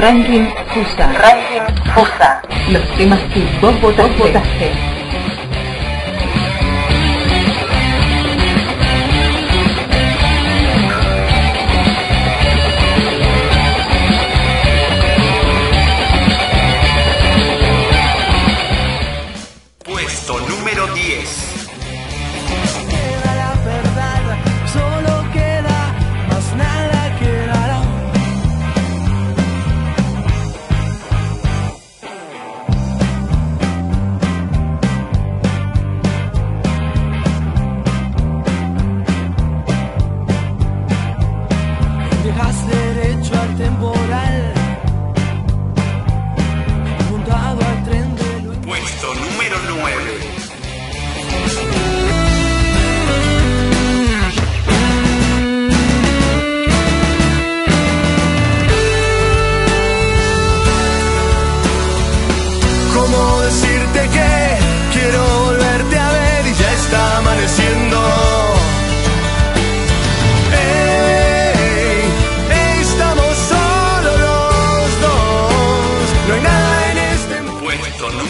Ranking FUSA. Ranking FUSA. Los temas que vos votaste. Vos votaste. Puesto número 10.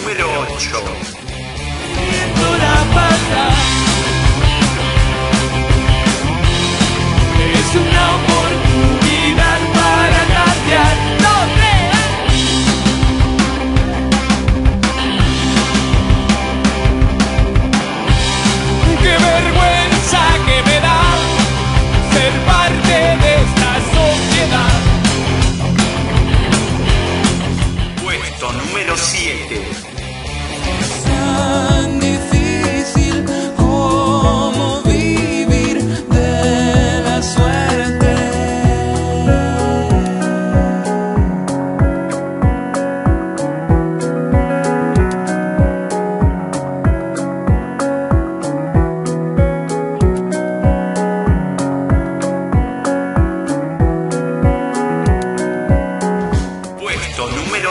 Número 8.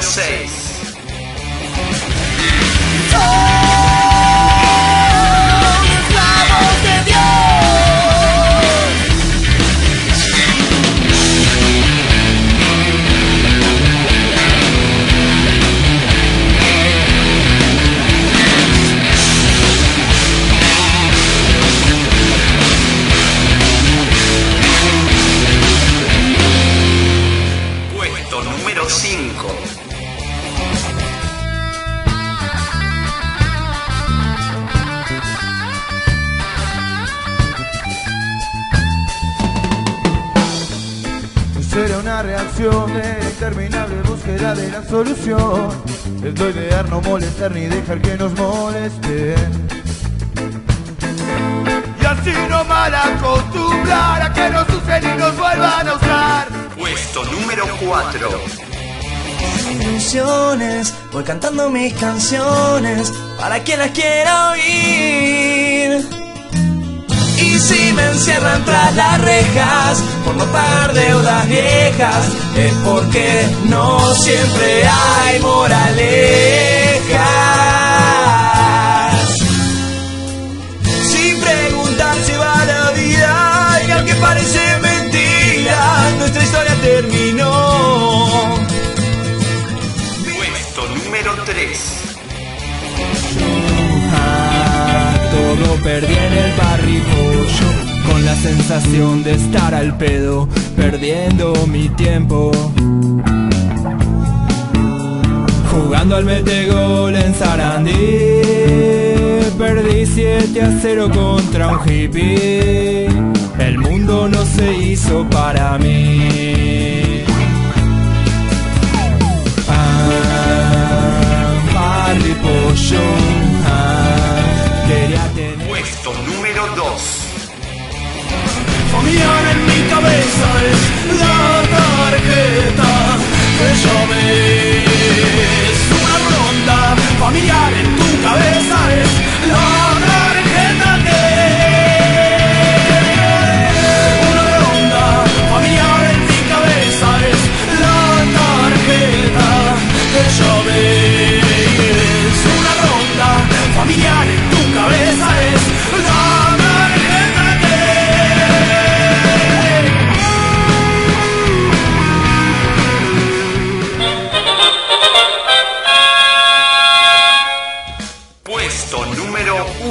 6. Una reacción de interminable búsqueda de la solución. Es lo ideal no molestar ni dejar que nos molesten. Y así no mal acostumbrar a que nos usen y nos vuelvan a usar. Puesto número 4. ilusiones, voy cantando mis canciones para quien las quiera oír. Me encierran tras las rejas por no pagar deudas viejas, es porque no siempre hay moralejas. Sin preguntar se va la vida y aunque parece mentira, nuestra historia terminó. Puesto número 3. Ah, todo perdí en el barripollo La sensación de estar al pedo Perdiendo mi tiempo. Jugando al metegol en Sarandí. Perdí 7 a 0 contra un hippie. El mundo no se hizo para mí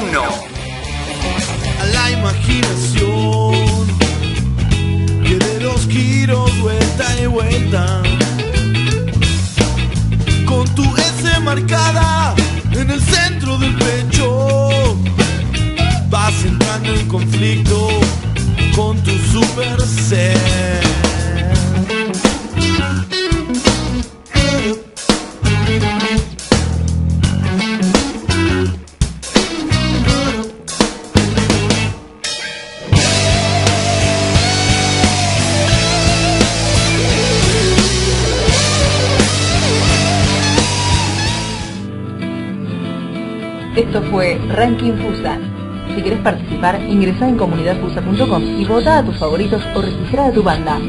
1. A la imaginación tiene dos giros, vuelta y vuelta. Con tu S marcada en el centro del pecho, vas entrando en conflicto con tu super ser. Esto fue Ranking Fusa. Si querés participar, ingresa en comunidadfusa.com y vota a tus favoritos o registra a tu banda.